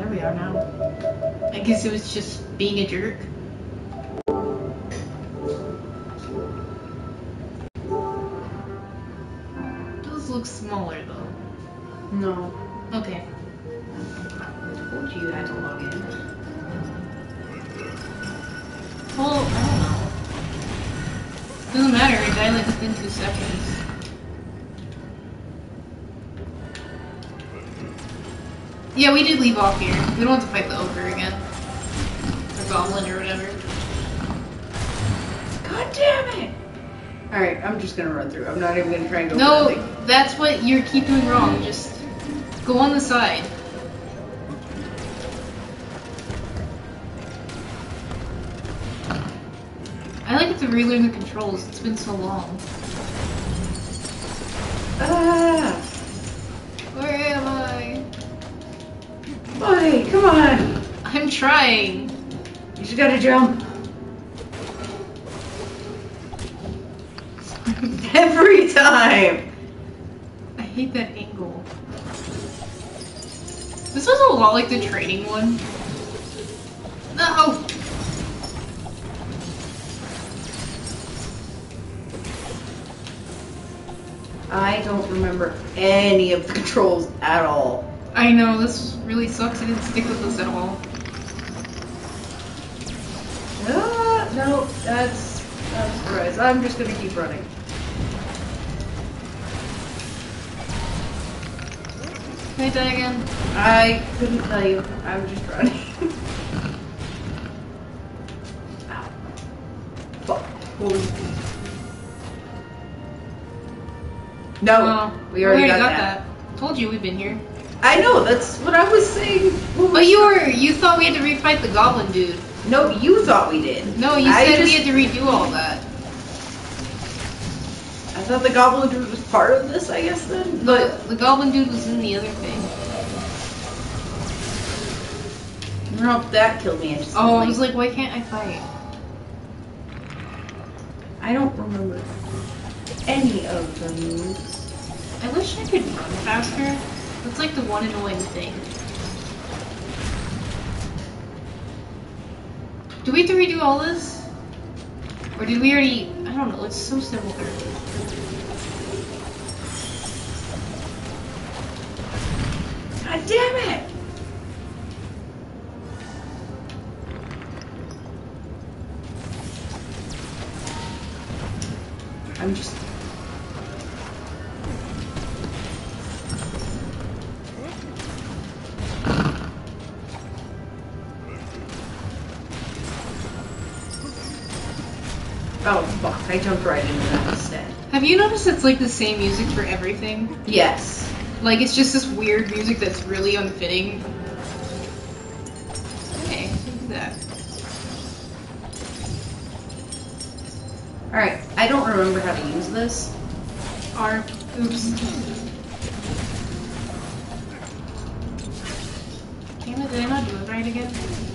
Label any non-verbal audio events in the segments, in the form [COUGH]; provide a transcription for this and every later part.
there we are now. I guess it was just being a jerk. Those look smaller though. No. Okay. I told you you had to log in. Well, I don't know. Doesn't matter, it died like within two seconds. Yeah, we did leave off here. We don't have to fight the ogre again. Or goblin or whatever. God damn it! Alright, I'm just gonna run through. I'm not even gonna try and go No, that's what you keep doing wrong. Just go on the side. I like to relearn the controls. It's been so long. Ah! Buddy, come on! I'm trying. You just gotta jump. Every time! I hate that angle. This was a lot like the training one. No! I don't remember any of the controls at all. I know, this really sucks. I didn't stick with this at all. Ah, no, that's that's right. I'm just gonna keep running. Can I die again? I couldn't tell you. I'm just running. [LAUGHS] Ow. Fuck. Holy. No, Oh, we already, got, that. Told you we've been here. I know. That's what I was saying. What But was- you were you thought we had to refight the goblin dude. No, you thought we did. No, you I said we just- had to redo all that. I thought the goblin dude was part of this. I guess then, but the goblin dude was in the other thing. nope, that killed me instantly. Oh, I was like, why can't I fight? I don't remember any of the moves. I wish I could run faster. That's like the one annoying thing. Do we have to redo all this? Or did we already... I don't know, it's so similar. God damn it! I'm just. Oh fuck, I jumped right into that instead. Have you noticed it's like the same music for everything? Yes. Like, it's just this weird music that's really unfitting. Okay, do that. Alright, I don't remember how to use this. R. Oops. Damn it, did I not do it right again?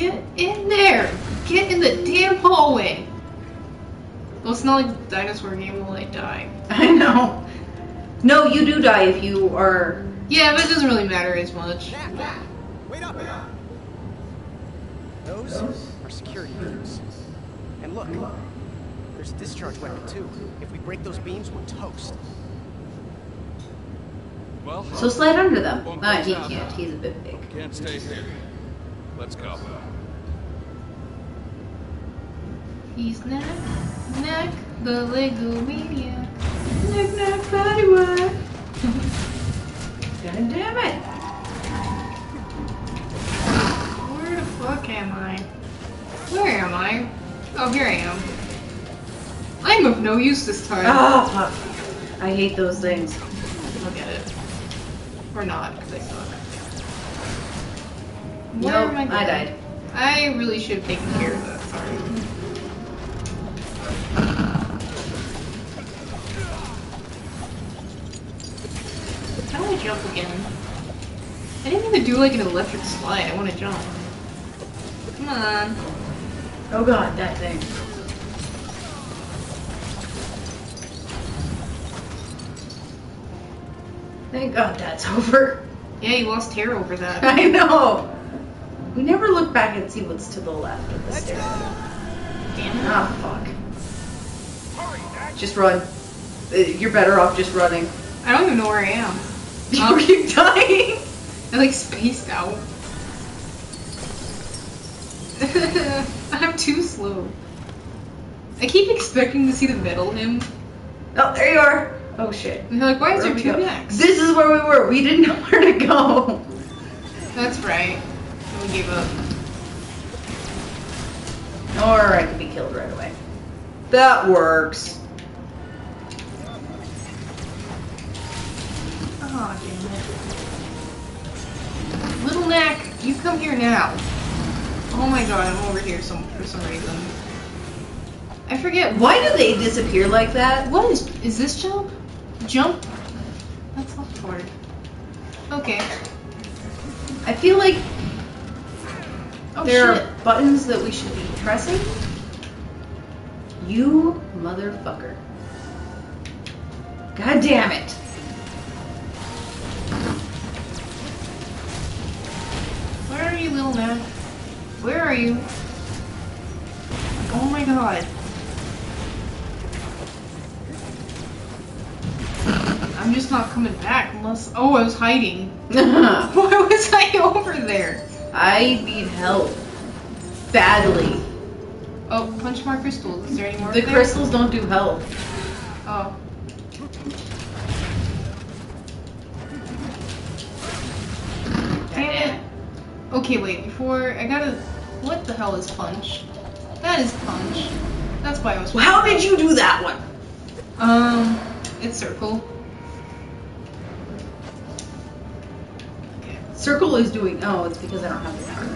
Get in there! Get in the damn hallway! Well, it's not like the dinosaur game will I die. [LAUGHS] I know. No, you do die if you are. Yeah, but it doesn't really matter as much. Wait up! Those are security beams. And look, there's a discharge weapon too. If we break those beams, we're toast. Well, So slide under them. Won't Ah, go he can't. He's a bit big. can't stay here. Let's go. He's Knack, Knack, the Lego maniac. Knick knack paddywhack. God [LAUGHS] damn it. Where the fuck am I? Where am I? Oh, here I am. I'm of no use this time. Ah, fuck. I hate those things. Look get it. Or not, because I suck. Nope, am I, I died. I really should have taken care of that, do like an electric slide, I want to jump. Come on. Oh god, that thing. Thank God that's [LAUGHS] over. Yeah, you lost hair over that. [LAUGHS] I know. We never look back and see what's to the left of the stairs. Damn it. Ah, fuck. Hurry, Just run. Uh, You're better off just running. I don't even know where I am. [LAUGHS] You Um, keep dying. I like spaced out. [LAUGHS] I'm too slow. I keep expecting to see the middle him. Oh, there you are. Oh shit. And they're like, why is Where there two necks? This is where we were. We didn't know [LAUGHS] where to go. That's right. And we gave up. Or I could be killed right away. That works. Oh, damn it. Little neck, you come here now. Oh my god, I'm over here some for some reason. I forget Why do they disappear like that? What is is this jump? Jump? That's not hard. Okay. I feel like Oh there shit. are buttons that we should be pressing. You motherfucker. God damn it. Where are you, little man? Where are you? Oh my god. I'm just not coming back unless. Oh, I was hiding. [LAUGHS] Why was I over there? I need help. Badly. Oh, punch more crystals. Is there any more? The crystals don't do health. Oh. Damn it. Okay, wait. Before I gotta. What the hell is punch? That is punch. That's why I was. Well, how did you do that one? Um, it's circle. Okay. Circle is doing. Oh, it's because I don't have the power.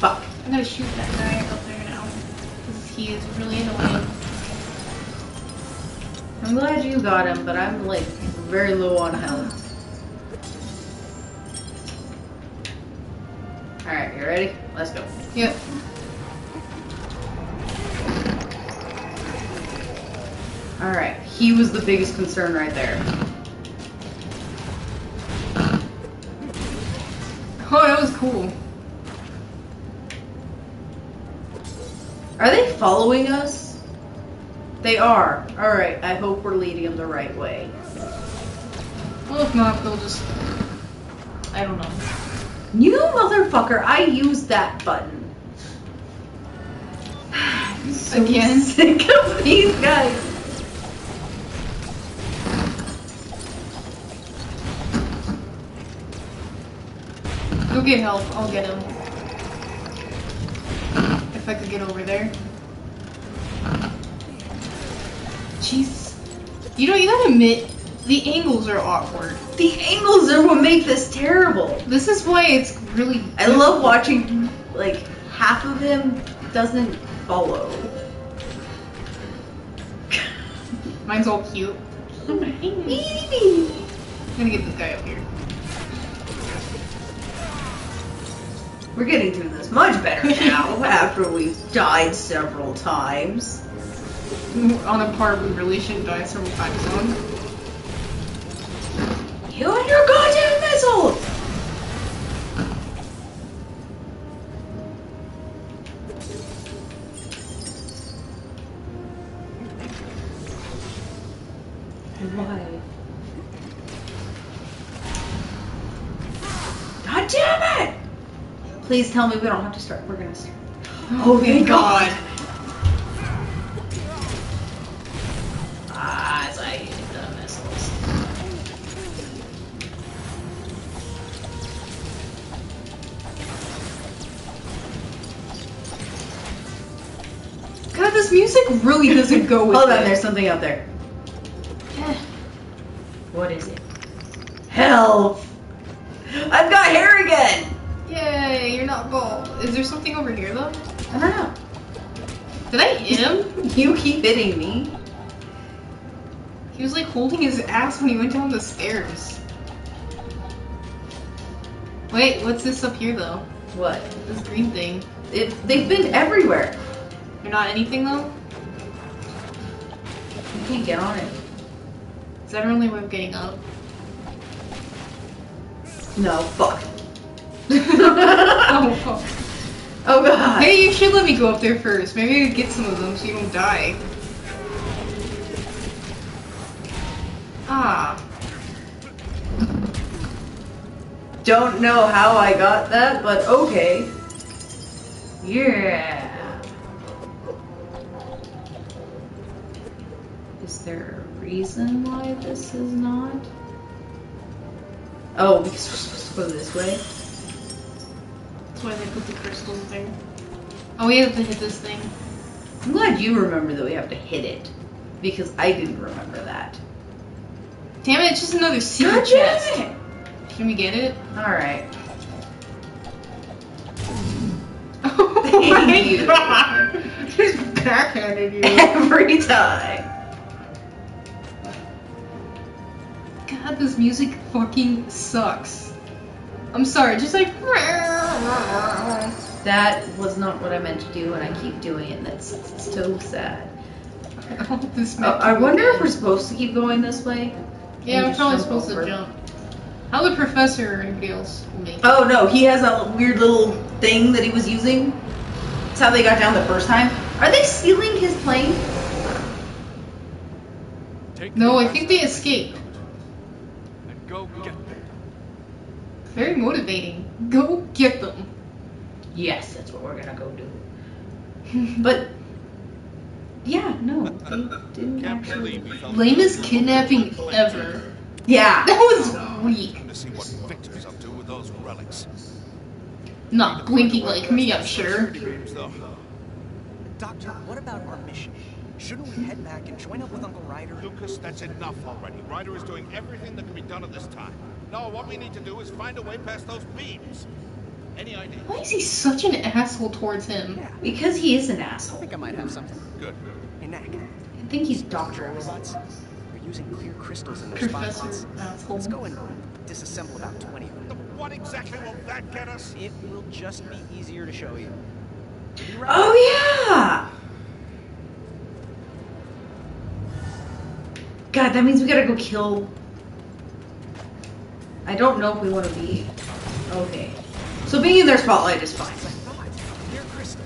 Fuck. I'm gonna shoot that guy up there now. Because he is really annoying. I'm glad you got him, but I'm like very low on health. Alright, you ready? Let's go. Yep. Alright, he was the biggest concern right there. Oh, that was cool. Are they following us? They are. Alright, I hope we're leading them the right way. Well, if not, they'll just. I don't know. You motherfucker, I used that button. [SIGHS] So Again? sick of these guys. Go get help. I'll get him. If I could get over there. Jeez. You know, you gotta admit, the angles are awkward. The angles are what make this terrible. This is why it's really. I love watching like half of him doesn't follow. [LAUGHS] Mine's all cute. I'm gonna get this guy up here. We're getting through this much better now after we've died several times. On a part we really shouldn't die several times on. You and your goddamn missiles! Why? God damn it! Please tell me we don't have to start. We're gonna start. Oh, thank God. Ah, music really doesn't go with Hold on, it. there's something out there. Eh. What is it? Health! I've got hair again! Yay, you're not bald. Is there something over here though? I don't know. Did I hit him? [LAUGHS] You keep hitting me. He was like holding his ass when he went down the stairs. Wait, what's this up here though? What? This green thing. It, they've been everywhere. They're not anything though? You can't get on it. Is that our only way of getting up? No, fuck. [LAUGHS] [LAUGHS] oh, fuck. Oh god. Hey, you should let me go up there first. Maybe I could get some of them so you don't die. Ah. Don't know how I got that, but okay. Yeah. Is there a reason why this is not? Oh, because we're supposed to go this way? That's why they put the crystals there. Oh, we have to hit this thing. I'm glad you remember that we have to hit it. Because I didn't remember that. Damn it, it's just another secret God chest. damn it! Can we get it? Alright. [LAUGHS] Oh Thank my you. god! [LAUGHS] Just backhanded you. Every [LAUGHS] time. God, this music fucking sucks. I'm sorry, just like. That was not what I meant to do, and I keep doing it, and that's so sad. I want this Oh, I go wonder if we're supposed to keep going this way. Yeah, and we're probably supposed over. to jump. How the professor or anybody else will make it. Oh no, he has a weird little thing that he was using. That's how they got down the first time. Are they stealing his plane? Take No, I think they escaped. and go get them. Very motivating. Go get them. Yes, that's what we're gonna go do. [LAUGHS] But yeah, no, they [LAUGHS] didn't Can't actually. believe we fell Lamest kidnapping ever. Yeah. [LAUGHS] That was weak. to see what Victor's up to with those relics. Not blinking like me, I'm sure. Doctor, what about our mission? Shouldn't we head back and join up with Uncle Ryder? Lucas, that's enough already. Ryder is doing everything that can be done at this time. No, what we need to do is find a way past those beams. Any idea? Why is he such an asshole towards him? Yeah, Because he is an asshole. I think I might have something. Good. Hey, Knack. I think he's Doctor robots. They're using clear crystals in their Professor spotlights. asshole. Let's go and disassemble about 20 of them. What exactly will that get us? It will just be easier to show you. Right Oh yeah. God, that means we gotta go kill. I don't know if we want to be. Okay. So being in their spotlight is fine. I thought. Clear crystal.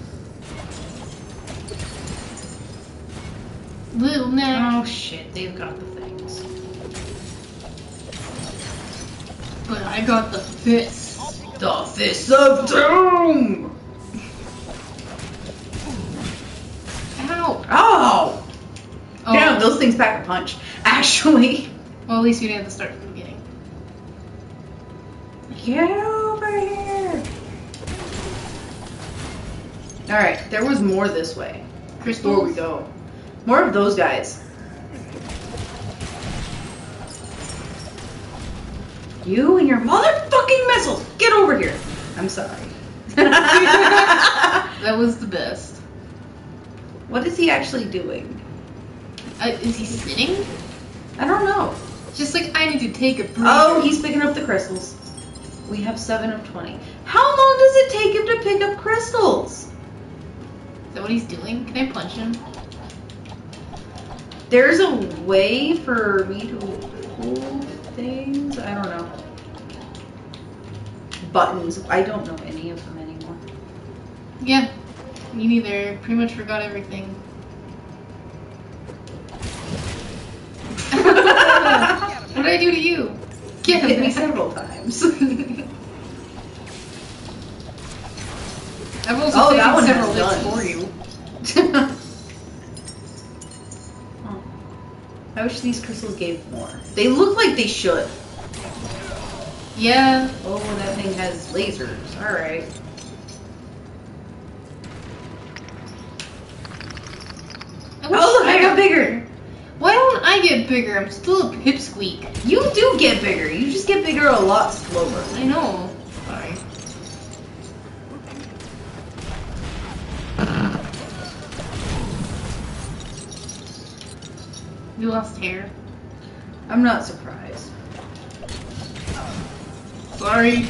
Little now. Oh shit, they've got the things. But I got the fist. The Fist of Doom! Ow. Oh! Oh. Damn, those things pack a punch. [LAUGHS] Actually. Well, at least you didn't have to start from the beginning. Get over here! Alright, there was more this way. Crystals. Before we go. More of those guys. You and your motherfucking missiles! Get over here! I'm sorry. [LAUGHS] That was the best. what is he actually doing? Uh, is he sitting? I don't know. Just like I need to take a break. Oh, he's picking up the crystals. We have 7 of 20. How long does it take him to pick up crystals? Is that what he's doing? Can I punch him? There's a way for me to hold things? I don't know. Buttons. I don't know any of them anymore. Yeah. Me neither. Pretty much forgot everything. [LAUGHS] what did I do to you? Hit me several times. I've also Oh, that one several guns. for you. Oh. I wish these crystals gave more. They look like they should. Yeah. Oh, that thing has lasers. Alright. Oh, look, I got got- bigger. I get bigger? I'm still a pipsqueak. You do get bigger. You just get bigger a lot slower. I know. Sorry. You lost hair. I'm not surprised. Sorry.